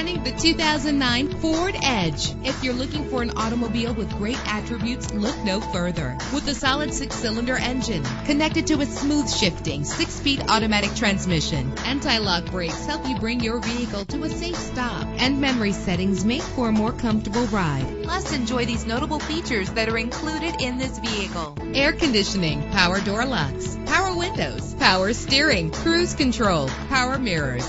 the 2009 Ford Edge. If you're looking for an automobile with great attributes, look no further. With a solid six-cylinder engine connected to a smooth shifting six-speed automatic transmission, anti-lock brakes help you bring your vehicle to a safe stop, and memory settings make for a more comfortable ride. Plus, enjoy these notable features that are included in this vehicle: air conditioning, power door locks, power windows, power steering, cruise control, power mirrors,